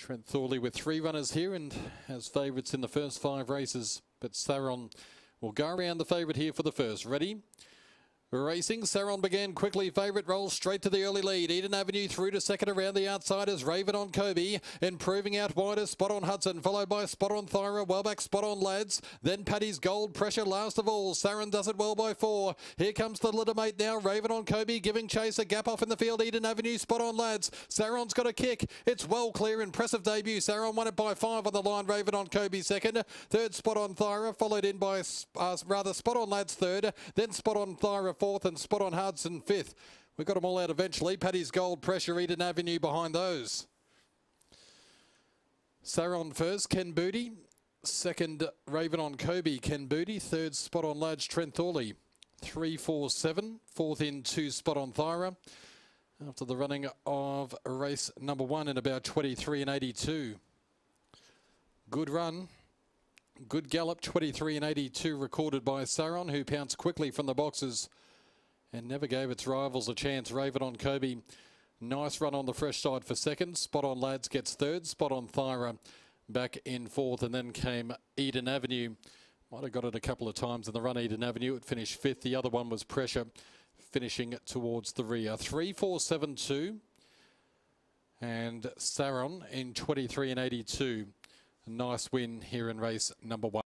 Trent Thorley with three runners here and has favourites in the first five races. But Saron will go around the favourite here for the first. Ready? Racing, Saron began quickly. Favourite rolls straight to the early lead. Eden Avenue through to second around the outsiders. Raven on Kobe. Improving out wider. Spot on Hudson. Followed by Spot on Thyra. Well back Spot on Lads. Then Paddy's Gold. Pressure last of all. Saron does it well by four. Here comes the little mate now. Raven on Kobe giving chase. A gap off in the field. Eden Avenue. Spot on Lads. Saron's got a kick. It's well clear. Impressive debut. Saron won it by five on the line. Raven on Kobe second. Third Spot on Thyra. Followed in by uh, rather Spot on Lads third. Then Spot on Thyra fourth and Spot on Hudson fifth. We got them all out eventually. Paddy's Gold Pressure, Eden Avenue behind those. Saron first, Ken Booty. Second, Raven on Kobe, Ken Booty. Third, Spot on Lads, Trent Thorley. Three, four, seven. Fourth in, two, Spot on Thyra. After the running of race number one in about 23 and 82. Good run. Good gallop, 23 and 82 recorded by Saron, who pounced quickly from the boxes and never gave its rivals a chance. Raven on Kobe. Nice run on the fresh side for second. Spot on Lads gets third. Spot on Thyra back in fourth. And then came Eden Avenue. Might have got it a couple of times in the run, Eden Avenue. It finished fifth. The other one was Pressure, finishing towards the rear. Three, four, seven, two. And Saron in 23 and 82. A nice win here in race number one.